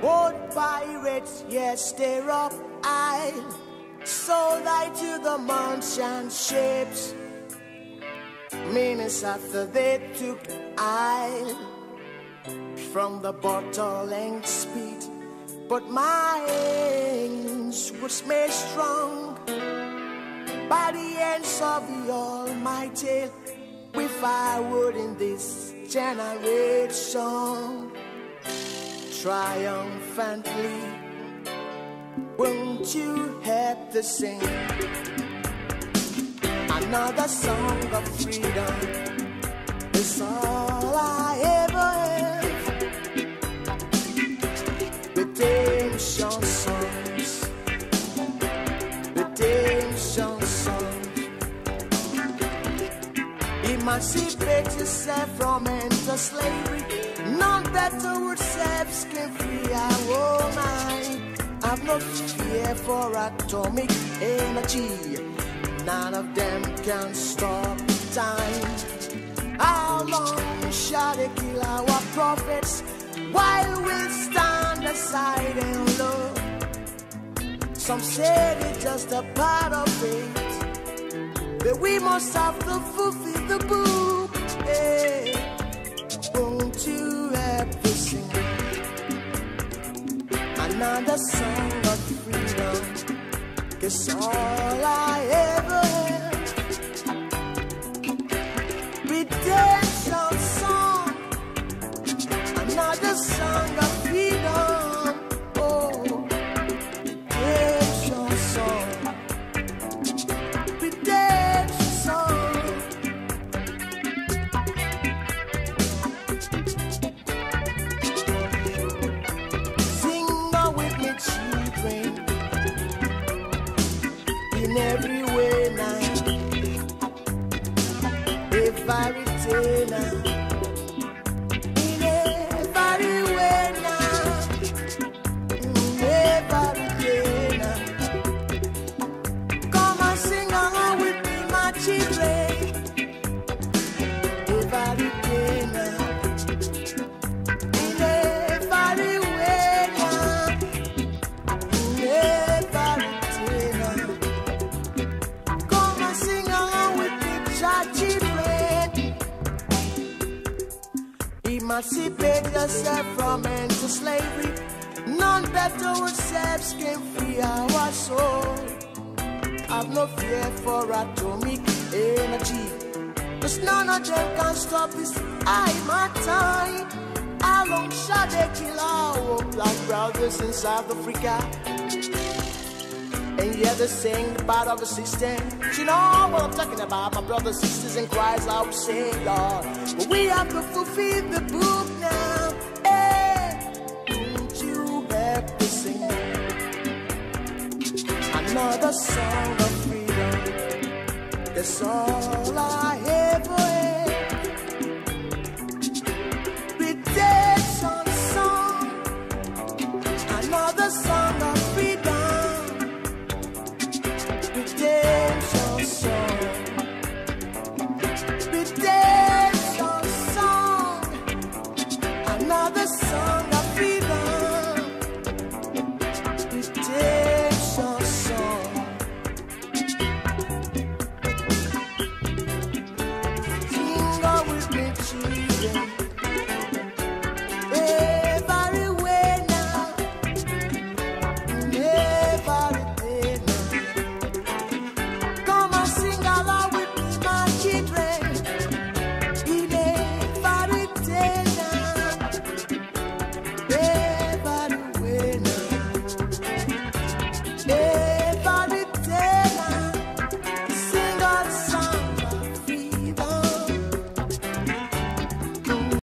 pirates, yes, they rob I sold I to the merchant ships. Minutes after they took I from the bottle and speed. But my hands was made strong by the hands of the Almighty. With firewood in this generation, triumphantly, won't you help to sing another song of freedom? It's all I ever have. Redemption songs, redemption songs. Emancipate yourself from mental slavery. None better Fear for atomic energy. None of them can stop time. How long shall they kill our prophets while we stand aside and look? Some say it's just a part of it but we must have to fulfill the book. It's all I Emancipate yourself from mental slavery. None better would set skin free our soul. I've no fear for atomic energy. Cause none of them can stop this. I my time. How long shall they kill our black brothers in South Africa? And yet they sing the part of the system. You know what I'm talking about, my brothers, sisters, and I will say, Lord. But we have to fulfill the book now. Hey, won't you help to sing another song of freedom? That's all I ever redemption song. Redemption song. Another song.